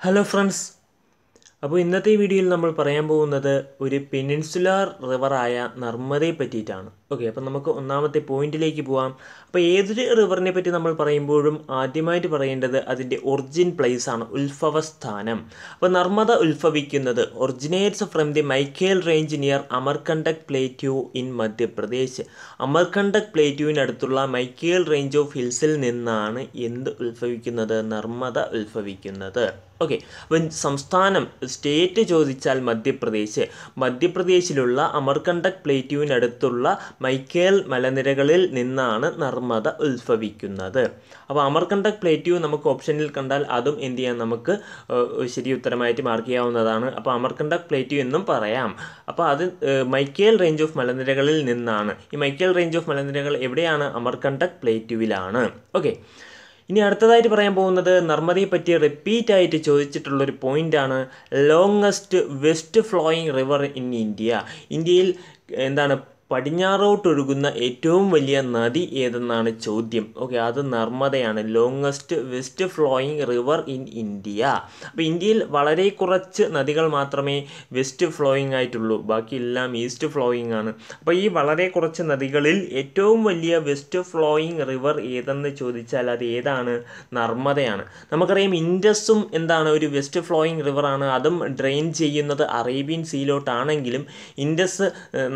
Hello friends അപ്പോൾ ഇന്നത്തെ വീഡിയോയിൽ നമ്മൾ പറയാൻ പോകുന്നത് ഒരു പെനിൻസുലാർ റിവറായ നർമ്മദയെ പറ്റിയിട്ടാണ്. ഓക്കെ അപ്പോൾ നമുക്ക് ഒന്നാമത്തെ പോയിന്റിലേക്ക് പോവാം. അപ്പോൾ ഏതൊരു റിവറിനെ പറ്റി നമ്മൾ പറയുമ്പോഴും ആദ്യമായിട്ട് പറയേണ്ടത് അതിന്റെ ഒറിജിൻ പ്ലേസ് ആണ് ഉത്ഭവസ്ഥാനം അപ്പോൾ നർമ്മദ ഉത്ഭവിക്കുന്നത് originates from the Maikal range near Amarkantak plateau in Madhya Pradesh. Amarkantak പ്ലേറ്റ്യൂവിനടുത്തുള്ള Maikal range of ഹിൽസിൽ നിന്നാണ് എന്ത് ഉത്ഭവിക്കുന്നത് നർമ്മദ ഉത്ഭവിക്കുന്നത് ഓക്കെ അപ്പം സംസ്ഥാനം സ്റ്റേറ്റ് ചോദിച്ചാൽ മധ്യപ്രദേശ്. മധ്യപ്രദേശിലുള്ള അമർകണ്ടക് പ്ലേറ്റ്യൂവിനടുത്തുള്ള മൈക്കേൽ മലനിരകളിൽ നിന്നാണ് നർമ്മദ ഉത്ഭവിക്കുന്നത്. അപ്പോൾ അമർകണ്ടക് പ്ലേറ്റ്യൂ നമുക്ക് ഓപ്ഷനിൽ കണ്ടാൽ അതും എന്ത് ചെയ്യാം? നമുക്ക് ശരി ഉത്തരമായിട്ട് മാർക്ക് ചെയ്യാവുന്നതാണ്. അപ്പോൾ അമർകണ്ടക് പ്ലേറ്റ്യൂ എന്നും പറയാം. അപ്പോൾ അത് മൈക്കേൽ റേഞ്ച് ഓഫ് മലനിരകളിൽ നിന്നാണ്. ഈ മൈക്കേൽ റേഞ്ച് ഓഫ് മലനിരകൾ എവിടെയാണ്? അമർകണ്ടക് പ്ലേറ്റ്യൂവിലാണ് ഓക്കെ ഇനി അടുത്തതായിട്ട് പറയാൻ പോകുന്നത് നർമ്മദയെ പറ്റി റിപ്പീറ്റ് ആയിട്ട് ചോദിച്ചിട്ടുള്ളൊരു പോയിന്റാണ് longest west flowing river in India ഇന്ത്യയിൽ എന്താണ് പടിഞ്ഞാറോട്ടൊഴുകുന്ന ഏറ്റവും വലിയ നദി ഏതെന്നാണ് ചോദ്യം? ഓക്കെ അത് നർമ്മദയാണ്. Longest west flowing river in India അപ്പോൾ ഇന്ത്യയിൽ വളരെ കുറച്ച് നദികൾ മാത്രമേ വെസ്റ്റ് ഫ്ലോയിങ് ആയിട്ടുള്ളൂ. ബാക്കി എല്ലാം ഈസ്റ്റ് ഫ്ലോയിങ് ആണ്. അപ്പോൾ ഈ വളരെ കുറച്ച് നദികളിൽ ഏറ്റവും വലിയ വെസ്റ്റ് ഫ്ലോയിങ് റിവർ ഏതെന്ന് ചോദിച്ചാൽ അത് ഏതാണ്? നർമ്മദയാണ്. നമുക്കറിയാം ഇൻഡസും എന്താണ് ഒരു വെസ്റ്റ് ഫ്ലോയിങ് റിവറാണ് അതും ഡ്രെയിൻ ചെയ്യുന്നത് അറേബ്യൻ സീലോട്ടാണെങ്കിലും ഇൻഡസ്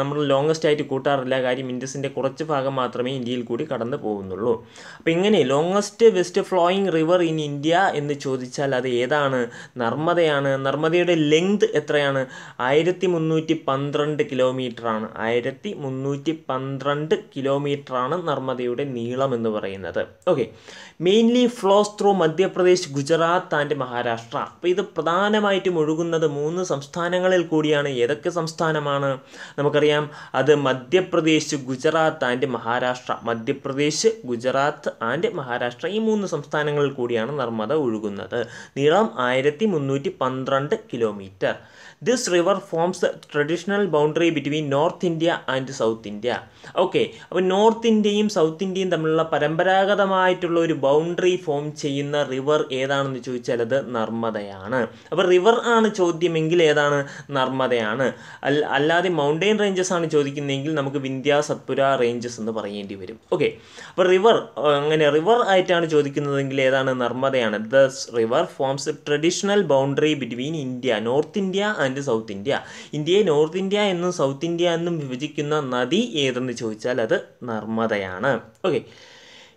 നമ്മൾ ലോങ്ങസ്റ്റ് ആയിട്ട് കൂട്ടാറില്ല. കാര്യം ഇൻഡസിന്റെ കുറച്ച് ഭാഗം മാത്രമേ ഇന്ത്യയിൽ കൂടി കടന്നു പോകുന്നുള്ളൂ. അപ്പോൾ ഇങ്ങനെ longest west flowing river in India എന്ന് ചോദിച്ചാൽ അത് ഏതാണ്? നർമ്മദയാണ്. നർമ്മദയുടെ ലെങ്ത് എത്രയാണ്? ആയിരത്തി മുന്നൂറ്റി പന്ത്രണ്ട് കിലോമീറ്ററാണ് ആയിരത്തി മുന്നൂറ്റി പന്ത്രണ്ട് കിലോമീറ്ററാണ് നർമ്മദയുടെ നീളം എന്ന് പറയുന്നത്. Okay mainly flows through Madhya Pradesh Gujarat and Maharashtra. അപ്പോൾ ഇത് പ്രധാനമായിട്ടും ഒഴുകുന്നത് മൂന്ന് സംസ്ഥാനങ്ങളിൽ കൂടിയാണ്. ഏതൊക്കെ സംസ്ഥാനമാണ്? നമുക്കറിയാം. അത് മധ്യപ്രദേശ് ഗുജറാത്ത് ആൻഡ് മഹാരാഷ്ട്ര. മധ്യപ്രദേശ് ഗുജറാത്ത് ആൻഡ് മഹാരാഷ്ട്ര ഈ മൂന്ന് സംസ്ഥാനങ്ങളിൽ കൂടിയാണ് നർമ്മദ ഒഴുകുന്നത്. നീളം ആയിരത്തി മുന്നൂറ്റി പന്ത്രണ്ട് kilometre this river forms traditional boundary between north India and south India okay അപ്പോൾ നോർത്ത് ഇന്ത്യയും സൗത്ത് ഇന്ത്യയും തമ്മിലുള്ള പരമ്പരാഗതമായിട്ടുള്ള ഒരു ബൗണ്ടറി ഫോം ചെയ്യുന്ന റിവർ ഏതാണെന്ന് ചോദിച്ചാൽ അത് നർമ്മദയാണ്. അപ്പോൾ റിവർ ആണ് ചോദ്യമെങ്കിൽ ഏതാണ്? നർമ്മദയാണ്. അല്ലാതെ മൗണ്ടെയിൻ റേഞ്ചസ് ആണ് ചോദിക്കുന്നതെങ്കിൽ നമുക്ക് വിന്ധ്യ സത്പുര റേഞ്ചസ് എന്ന് പറയേണ്ടി വരും. ഓക്കെ അപ്പോൾ റിവർ അങ്ങനെ റിവർ ആയിട്ടാണ് ചോദിക്കുന്നതെങ്കിൽ ഏതാണ്? നർമ്മദയാണ്. The river forms traditional boundary between India north India and south India ഇന്ത്യയെ നോർത്ത് ഇന്ത്യ എന്നും സൗത്ത് ഇന്ത്യ എന്നും വിഭജിക്കുന്ന നദി ഏതെന്ന് ചോദിച്ചാൽ അത് നർമ്മദയാണ്. ഓക്കെ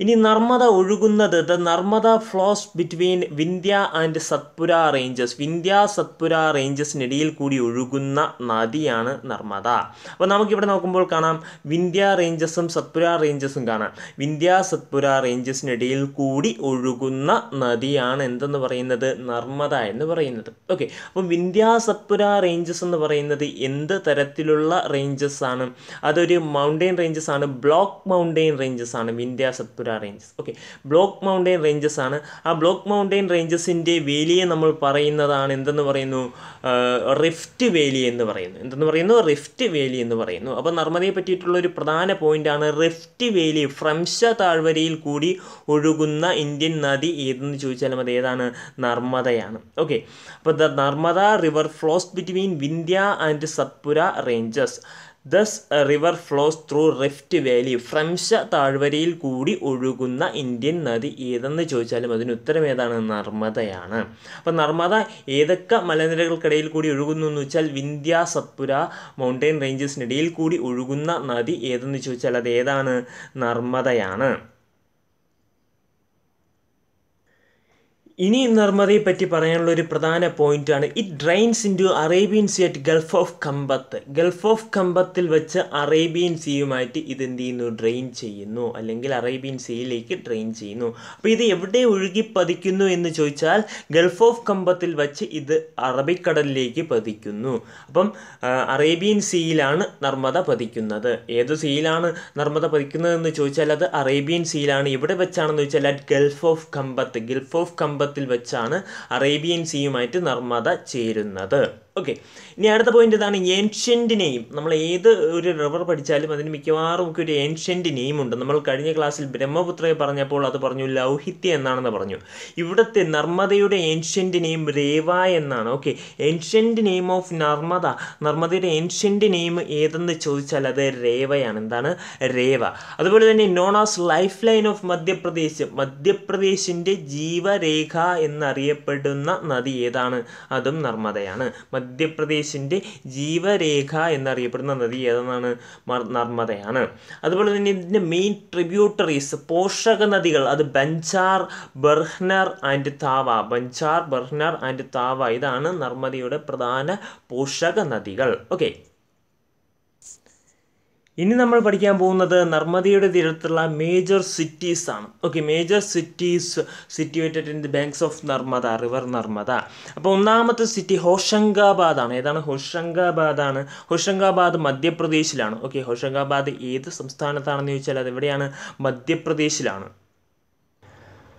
ഇനി നർമ്മദ ഒഴുകുന്നത് the Narmada flows between Vindhya and Satpura ranges Vindhya Satpura റേഞ്ചസിനിടയിൽ കൂടി ഒഴുകുന്ന നദിയാണ് നർമ്മദ. അപ്പോൾ നമുക്കിവിടെ നോക്കുമ്പോൾ കാണാം വിന്ധ്യ റേഞ്ചസും സത്പുര റേഞ്ചസും കാണാം. വിന്ധ്യ സത്പുര റേഞ്ചസിനിടയിൽ കൂടി ഒഴുകുന്ന നദിയാണ് എന്തെന്ന് പറയുന്നത്? നർമ്മദ എന്ന് പറയുന്നത്. ഓക്കെ അപ്പം വിന്ധ്യ സത്പുര റേഞ്ചസ് എന്ന് പറയുന്നത് എന്ത് തരത്തിലുള്ള റേഞ്ചസ് ആണ്? അതൊരു മൗണ്ടെയിൻ റേഞ്ചസ് ആണ് ബ്ലോക്ക് മൗണ്ടെയിൻ റേഞ്ചസ് ആണ്. Vindhya Satpura ranges okay block mountain ranges ആണ്. ആ ബ്ലോക്ക് മൗണ്ടെയിൻ റേഞ്ചസിന്റെ വേലിയെ നമ്മൾ പറയുന്നതാണ് എന്തെന്ന് പറയുന്നു? റിഫ്റ്റ് വേലി എന്ന് പറയുന്നു. എന്തെന്ന് പറയുന്നു? റിഫ്റ്റ് വേലി എന്ന് പറയുന്നു. അപ്പോൾ നർമ്മദയെ പറ്റിയിട്ടുള്ള ഒരു പ്രധാന പോയിന്റാണ് റിഫ്റ്റ് വേലി ഫ്രംശ താഴ്വരയിൽ കൂടി ഒഴുകുന്ന ഇന്ത്യൻ നദി ഏതെന്ന് ചോദിച്ചാൽ മതി ഏതാണ്? നർമ്മദയാണ്. ഓക്കെ അപ്പോൾ the Narmada river flows between Vindhya and Satpura ranges this river flows through rift valley ഫ്രംശ താഴ്വരയിൽ കൂടി ഒഴുകുന്ന ഇന്ത്യൻ നദി ഏതെന്ന് ചോദിച്ചാലും അതിന് ഉത്തരം ഏതാണ്? നർമ്മദയാണ്. അപ്പോൾ നർമ്മദ ഏതൊക്കെ മലനിരകൾക്കിടയിൽ കൂടി ഒഴുകുന്നു എന്ന് വെച്ചാൽ വിന്ധ്യ സത്പുര മൗണ്ടൈൻ റേഞ്ചസിനിടയിൽ കൂടി ഒഴുകുന്ന നദി ഏതെന്ന് ചോദിച്ചാൽ അത് ഏതാണ്? നർമ്മദയാണ്. ഇനി നർമ്മദയെ പറ്റി പറയാനുള്ള ഒരു പ്രധാന പോയിന്റാണ് it drains into Arabian sea at gulf of Khambhat gulf of കമ്പത്തിൽ വെച്ച് അറേബ്യൻ സീയുമായിട്ട് ഇത് എന്ത് ചെയ്യുന്നു? ഡ്രെയിൻ ചെയ്യുന്നു. അല്ലെങ്കിൽ അറേബ്യൻ സീയിലേക്ക് ഡ്രെയിൻ ചെയ്യുന്നു. അപ്പോൾ ഇത് എവിടെ ഒഴുകി പതിക്കുന്നു എന്ന് ചോദിച്ചാൽ ഗൾഫ് ഓഫ് കമ്പത്തിൽ വെച്ച് ഇത് അറബിക്കടലിലേക്ക് പതിക്കുന്നു. അപ്പം അറേബ്യൻ സീയിലാണ് നർമ്മദ പതിക്കുന്നത്. ഏത് സീയിലാണ് നർമ്മദ പതിക്കുന്നത് എന്ന് ചോദിച്ചാൽ അത് അറേബ്യൻ സീയിലാണ് എവിടെ വെച്ചാണെന്ന് ചോദിച്ചാൽ at gulf of Khambhat gulf of കമ്പത്തിൽ വെച്ചാണ് അറേബ്യൻ സീയുമായിട്ട് നർമ്മദ ചേരുന്നത്. ഓക്കെ ഇനി അടുത്ത പോയിന്റ് ഇതാണ് ഏൻഷ്യന്റ് നെയിം നമ്മൾ ഏത് ഒരു റിവർ പഠിച്ചാലും അതിന് മിക്കവാറും ഒക്കെ ഒരു ഏൻഷ്യന്റ് നെയിം ഉണ്ട്. നമ്മൾ കഴിഞ്ഞ ക്ലാസ്സിൽ ബ്രഹ്മപുത്രയെ പറഞ്ഞപ്പോൾ അത് പറഞ്ഞു ലൗഹിത്യ എന്നാണെന്ന് പറഞ്ഞു. ഇവിടുത്തെ നർമ്മദയുടെ ഏൻഷ്യന്റ് നെയിം രേവ എന്നാണ്. Okay ancient name of Narmada. നർമ്മദയുടെ ancient name ഏതെന്ന് ചോദിച്ചാൽ അത് രേവയാണ്. എന്താണ്? രേവ. അതുപോലെ തന്നെ known as lifeline of Madhya Pradesh. മധ്യപ്രദേശിന്റെ ജീവരേഖ എന്നറിയപ്പെടുന്ന നദി ഏതാണ്? അതും നർമ്മദയാണ്. മധ്യപ്രദേശിന്റെ ജീവരേഖ എന്നറിയപ്പെടുന്ന നദി ഏതെന്നാണ് നർമ്മദയാണ്. അതുപോലെ തന്നെ ഇതിന്റെ മെയിൻ ട്രിബ്യൂട്ടറീസ് പോഷക നദികൾ അത് ബഞ്ചാർ ബർഹ്നർ ആൻഡ് താവ. ബഞ്ചാർ ബർഹ്നർ ആൻഡ് താവ ഇതാണ് നർമ്മദയുടെ പ്രധാന പോഷക നദികൾ. ഓക്കെ ഇനി നമ്മൾ പഠിക്കാൻ പോകുന്നത് നർമ്മദയുടെ തീരത്തുള്ള മേജർ സിറ്റീസ് ആണ്. Okay major cities situated in the banks of Narmada river Narmada അപ്പോൾ ഒന്നാമത്തെ സിറ്റി ഹോഷങ്കാബാദ് ആണ്. ഏതാണ്? ഹോഷങ്കാബാദ് ആണ് ഹോഷങ്കാബാദ് മധ്യപ്രദേശിലാണ്. ഓക്കെ ഹോഷങ്കാബാദ് ഏത് സംസ്ഥാനത്താണെന്ന് ചോദിച്ചാൽ അത് എവിടെയാണ്? മധ്യപ്രദേശിലാണ്.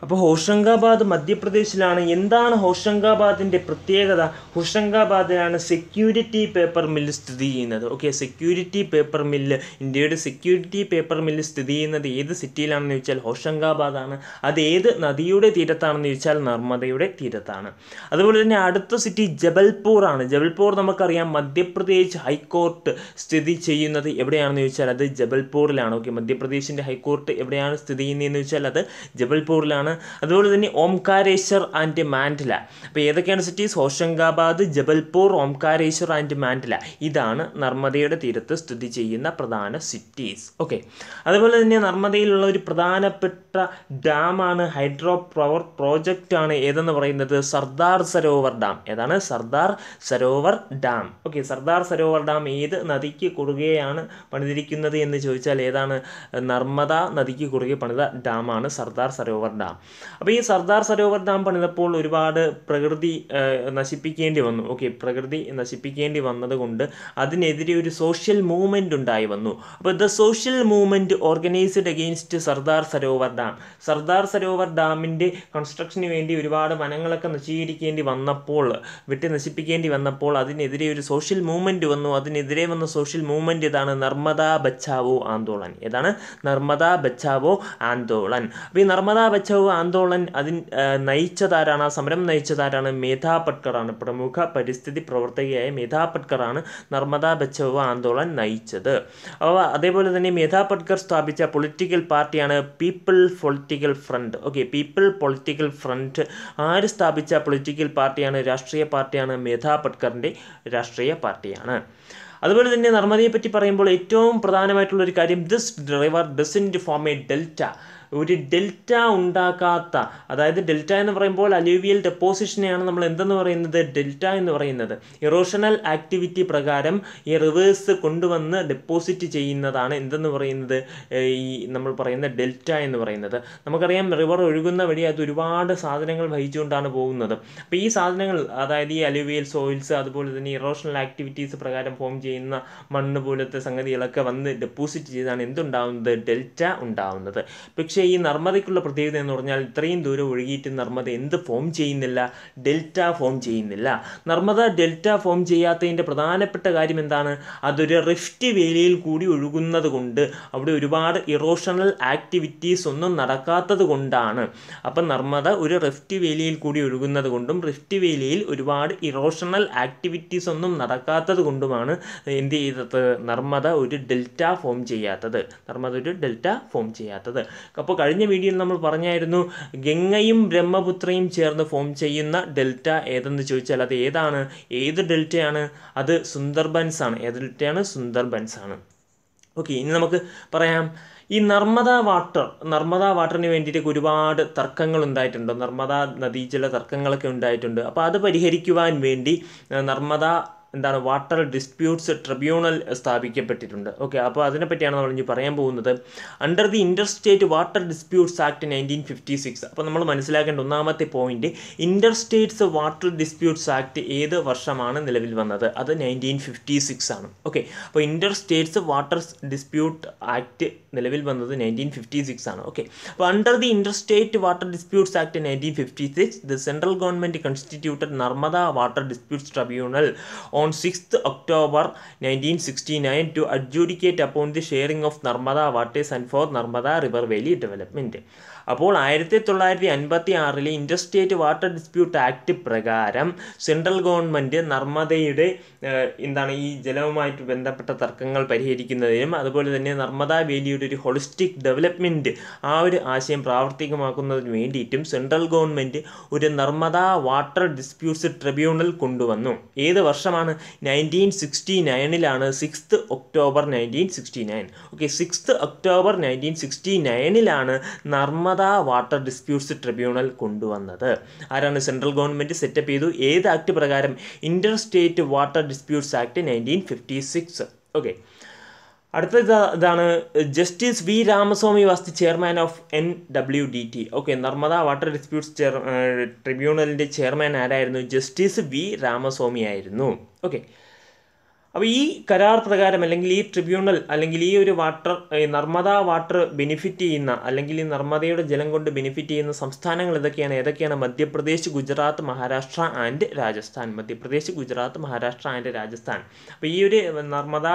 അപ്പോൾ ഹോഷങ്കാബാദ് മധ്യപ്രദേശിലാണ്. എന്താണ് ഹോഷങ്കാബാദിന്റെ പ്രത്യേകത? ഹോഷങ്കാബാദിലാണ് സെക്യൂരിറ്റി പേപ്പർ മില്ല് സ്ഥിതി ചെയ്യുന്നത്. ഓക്കെ സെക്യൂരിറ്റി പേപ്പർ മില്ല് ഇന്ത്യയുടെ സെക്യൂരിറ്റി പേപ്പർ മില്ല് സ്ഥിതി ചെയ്യുന്നത് ഏത് സിറ്റിയിലാണെന്ന് ചോദിച്ചാൽ ഹോഷങ്കാബാദാണ്. അത് ഏത് നദിയുടെ തീരത്താണെന്ന് ചോദിച്ചാൽ നർമ്മദയുടെ തീരത്താണ്. അതുപോലെ തന്നെ അടുത്ത സിറ്റി ജബൽപൂർ ആണ് ജബൽപൂർ നമുക്കറിയാം മധ്യപ്രദേശ് ഹൈക്കോർട്ട് സ്ഥിതി ചെയ്യുന്നത് എവിടെയാണെന്ന് ചോദിച്ചാൽ അത് ജബൽപൂരിലാണ് ഓക്കെ മധ്യപ്രദേശിന്റെ ഹൈക്കോർട്ട് എവിടെയാണ് സ്ഥിതി ചെയ്യുന്നതെന്ന് ചോദിച്ചാൽ അത് ജബൽപൂരിലാണ് അതുപോലെ തന്നെ ഓംകാരേശ്വർ ആൻഡ് മാൻഡല. അപ്പോൾ ഏതൊക്കെയാണ് സിറ്റീസ് ഹോഷങ്കാബാദ് ജബൽപൂർ ഓംകാരേശ്വർ ആൻഡ് മാൻഡല. ഇതാണ് നർമ്മദയുടെ തീരത്ത് സ്ഥിതി ചെയ്യുന്ന പ്രധാന സിറ്റീസ് ഓക്കെ അതുപോലെ തന്നെ നർമ്മദയിലുള്ള ഒരു പ്രധാനപ്പെട്ട ഡാമാണ് ഹൈഡ്രോ പവർ പ്രോജക്റ്റ് ആണ് ഏതെന്ന് പറയുന്നത്? സർദാർ സരോവർ ഡാം. ഏതാണ്? Sardar Sarovar dam. Okay Sardar Sarovar dam ഏത് നദിക്ക് കുറുകെയാണ് പണിതിരിക്കുന്നത് എന്ന് ചോദിച്ചാൽ ഏതാണ്? നർമ്മദ നദിക്ക് കുറുകെ പണിത ഡാമാണ് സർദാർ സരോവർ ഡാം. അപ്പോൾ ഈ സർദാർ സരോവർ ഡാം പണിതപ്പോൾ ഒരുപാട് പ്രകൃതി നശിപ്പിക്കേണ്ടി വന്നു. ഓക്കെ പ്രകൃതി നശിപ്പിക്കേണ്ടി വന്നതുകൊണ്ട് അതിനെതിരെ ഒരു സോഷ്യൽ മൂവ്മെന്റ് ഉണ്ടായി വന്നു. അപ്പോൾ the social movement organised against Sardar Sarovar dam. Sardar Sarovar ഡാമിന്റെ കൺസ്ട്രക്ഷന് വേണ്ടി ഒരുപാട് വനങ്ങളൊക്കെ നശീകരിക്കേണ്ടി വന്നപ്പോൾ വെട്ടി നശിപ്പിക്കേണ്ടി വന്നപ്പോൾ അതിനെതിരെ ഒരു സോഷ്യൽ മൂവ്മെന്റ് വന്നു. അതിനെതിരെ വന്ന സോഷ്യൽ മൂവ്മെന്റ് ഇതാണ് നർമ്മദാ ബച്ചാവോ ആന്തോളൻ ഏതാണ്? നർമ്മദാ ബച്ചാവോ ആന്തോളൻ അപ്പോൾ ഈ നർമ്മദാ ബച്ചാവോ ആന്തോളൻ അതിൻ നയിച്ചതാരാണ്? ആ സമരം നയിച്ചതാരാണ്? മേധാ പട്കറാണ്. പ്രമുഖ പരിസ്ഥിതി പ്രവർത്തകയായ മേധാ പട്കറാണ് നർമ്മദാ ബച്ചവ് ആന്തോളൻ നയിച്ചത്. അപ്പോൾ അതേപോലെ തന്നെ മേധാ പട്കർ സ്ഥാപിച്ച പൊളിറ്റിക്കൽ പാർട്ടിയാണ് people political front. Okay people political front. ആര് സ്ഥാപിച്ച പൊളിറ്റിക്കൽ പാർട്ടിയാണ്? രാഷ്ട്രീയ പാർട്ടിയാണ് മേധാ പട്കറിന്റെ രാഷ്ട്രീയ പാർട്ടിയാണ്. അതുപോലെ തന്നെ നർമ്മദയെ പറ്റി പറയുമ്പോൾ ഏറ്റവും പ്രധാനമായിട്ടുള്ള ഒരു കാര്യം this driver doesn't form a delta ഒരു ഡെൽറ്റ ഉണ്ടാക്കാത്ത അതായത് ഡെൽറ്റ എന്ന് പറയുമ്പോൾ അലൂവിയൽ ഡെപ്പോസിഷനെയാണ് നമ്മൾ എന്തെന്ന് പറയുന്നത്? ഡെൽറ്റ എന്ന് പറയുന്നത്. ഇറോഷണൽ ആക്ടിവിറ്റി പ്രകാരം ഈ റിവേഴ്സ് കൊണ്ടുവന്ന് ഡെപ്പോസിറ്റ് ചെയ്യുന്നതാണ് എന്തെന്ന് പറയുന്നത്? ഈ നമ്മൾ പറയുന്ന ഡെൽറ്റ എന്ന് പറയുന്നത്. നമുക്കറിയാം റിവർ ഒഴുകുന്ന വഴി അത് ഒരുപാട് സാധനങ്ങൾ വഹിച്ചുകൊണ്ടാണ് പോകുന്നത്. അപ്പോൾ ഈ സാധനങ്ങൾ അതായത് ഈ അലൂവിയൽ സോയിൽസ് അതുപോലെ തന്നെ ഇറോഷണൽ ആക്ടിവിറ്റീസ് പ്രകാരം ഫോം ചെയ്യുന്ന മണ്ണ് പോലത്തെ സംഗതികളൊക്കെ വന്ന് ഡെപ്പോസിറ്റ് ചെയ്താണ് എന്തുണ്ടാവുന്നത്? ഡെൽറ്റ ഉണ്ടാവുന്നത്. പക്ഷേ ഈ നർമ്മദയ്ക്കുള്ള പ്രത്യേകത എന്ന് പറഞ്ഞാൽ ഇത്രയും ദൂരം ഒഴുകിയിട്ട് നർമ്മദ എന്ത് ഫോം ചെയ്യുന്നില്ല? ഡെൽറ്റ ഫോം ചെയ്യുന്നില്ല. നർമ്മദ ഡെൽറ്റ ഫോം ചെയ്യാത്തതിന്റെ പ്രധാനപ്പെട്ട കാര്യം എന്താണ്? അതൊരു റിഫ്റ്റ് വേലിയിൽ കൂടി ഒഴുകുന്നത് കൊണ്ട് അവിടെ ഒരുപാട് ഇറോഷണൽ ആക്ടിവിറ്റീസ് ഒന്നും നടക്കാത്തത് കൊണ്ടാണ്. അപ്പം നർമ്മദ ഒരു റിഫ്റ്റ് വേലിയിൽ കൂടി ഒഴുകുന്നത് കൊണ്ടും റിഫ്റ്റ് വേലിയിൽ ഒരുപാട് ഇറോഷണൽ ആക്ടിവിറ്റീസ് ഒന്നും നടക്കാത്തത് കൊണ്ടുമാണ് എന്ത് ചെയ്തത്? നർമ്മദ ഒരു ഡെൽറ്റ ഫോം ചെയ്യാത്തത്. നർമ്മദ ഒരു ഡെൽറ്റ ഫോം ചെയ്യാത്തത്. അപ്പോൾ കഴിഞ്ഞ വീഡിയോയിൽ നമ്മൾ പറഞ്ഞായിരുന്നു ഗംഗയും ബ്രഹ്മപുത്രയും ചേർന്ന് ഫോം ചെയ്യുന്ന ഡെൽറ്റ ഏതെന്ന് ചോദിച്ചാൽ അത് ഏതാണ്? ഏത് ഡെൽറ്റയാണ് അത് സുന്ദർബൻസ് ആണ്. ഏത് ഡെൽറ്റയാണ് സുന്ദർബൻസ് ആണ്. ഓക്കെ ഇനി നമുക്ക് പറയാം. ഈ നർമ്മദ വാട്ടർ നർമ്മദ വാട്ടറിന് വേണ്ടിയിട്ട് ഒരുപാട് തർക്കങ്ങൾ ഉണ്ടായിട്ടുണ്ട്. നർമ്മദ നദീജല തർക്കങ്ങളൊക്കെ ഉണ്ടായിട്ടുണ്ട്. അപ്പോൾ അത് പരിഹരിക്കുവാൻ വേണ്ടി നർമ്മദ എന്താണ് വാട്ടർ ഡിസ്പ്യൂട്ട്സ് ട്രിബ്യൂണൽ സ്ഥാപിക്കപ്പെട്ടിട്ടുണ്ട്. ഓക്കെ അപ്പോൾ അതിനെപ്പറ്റിയാണ് നമ്മൾ ഇനി പറയാൻ പോകുന്നത്. Under the inter state water disputes act nineteen fifty six അപ്പോൾ നമ്മൾ മനസ്സിലാക്കേണ്ട ഒന്നാമത്തെ point inter states water disputes act ഏത് വർഷമാണ് നിലവിൽ വന്നത്? അത് നയന്റീൻ ഫിഫ്റ്റി സിക്സ് ആണ്. ഓക്കെ അപ്പോൾ inter states water dispute act നിലവിൽ വന്നത് നയന്റീൻ ഫിഫ്റ്റി സിക്സ് ആണ്. ഓക്കെ അപ്പോൾ under the inter state water disputes act nineteen fifty six the central government constituted Narmada water disputes tribunal October nineteen sixty nine to adjudicate upon the sharing of Narmada waters and for Narmada river valley development അപ്പോൾ ആയിരത്തി തൊള്ളായിരത്തി അൻപത്തി ആറിലെ ഇൻഡസ്ട്രിയേറ്റ് water dispute act പ്രകാരം central government നർമ്മദയുടെ എന്താണ് ഈ ജലവുമായിട്ട് ബന്ധപ്പെട്ട തർക്കങ്ങൾ പരിഹരിക്കുന്നതിനും അതുപോലെ തന്നെ നർമ്മദ വേലിയുടെ ഒരു ഹോളിസ്റ്റിക് ഡെവലപ്മെന്റ് ആ ഒരു ആശയം പ്രാവർത്തികമാക്കുന്നതിന് വേണ്ടിയിട്ടും സെൻട്രൽ ഗവൺമെന്റ് ഒരു നർമ്മദ വാട്ടർ ഡിസ്പ്യൂട്ട്സ് ട്രിബ്യൂണൽ കൊണ്ടുവന്നു. ഏത് വർഷമാണ്? Nineteen sixty നയനിലാണ് sixth October nineteen sixty nine okay sixth October nineteen sixty നയനിലാണ് Narmada water disputes tribunal കൊണ്ടുവന്നത്. ആരാണ് സെൻട്രൽ ഗവൺമെന്റ് സെറ്റപ്പ് ചെയ്തു? ഏത് ആക്ട് പ്രകാരം inter state water disputes act nineteen fifty six okay അടുത്ത ഇതാണ് justice V Ramaswamy was the chairman of N W D T okay Narmada water disputes chair ട്രിബ്യൂണലിന്റെ chairman ആരായിരുന്നു? Justice V Ramaswamy ആയിരുന്നു. Okay അപ്പോൾ ഈ കരാർ പ്രകാരം അല്ലെങ്കിൽ ഈ ട്രിബ്യൂണൽ അല്ലെങ്കിൽ ഈ ഒരു വാട്ടർ നർമ്മദ വാട്ടർ ബെനിഫിറ്റ് ചെയ്യുന്ന അല്ലെങ്കിൽ ഈ നർമ്മദയുടെ ജലം കൊണ്ട് ബെനിഫിറ്റ് ചെയ്യുന്ന സംസ്ഥാനങ്ങൾ ഏതൊക്കെയാണ്? ഏതൊക്കെയാണ് മധ്യപ്രദേശ് ഗുജറാത്ത് മഹാരാഷ്ട്ര ആൻഡ് രാജസ്ഥാൻ? മധ്യപ്രദേശ് ഗുജറാത്ത് മഹാരാഷ്ട്ര ആൻഡ് രാജസ്ഥാൻ. അപ്പോൾ ഈ ഒരു Narmada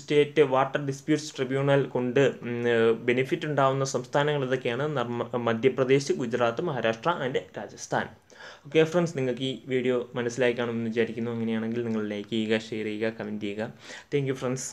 state water disputes tribunal കൊണ്ട് ബെനിഫിറ്റ് ഉണ്ടാവുന്ന സംസ്ഥാനങ്ങൾ ഏതൊക്കെയാണ്? നർമ്മ Madhya Pradesh Gujarat Maharashtra and Rajasthan. Okay friends നിങ്ങൾക്ക് ഈ വീഡിയോ മനസ്സിലായി കാണുമെന്ന് വിചാരിക്കുന്നു. അങ്ങനെയാണെങ്കിൽ നിങ്ങൾ ലൈക്ക് ചെയ്യുക ഷെയർ ചെയ്യുക കമന്റ് ചെയ്യുക. Thank friends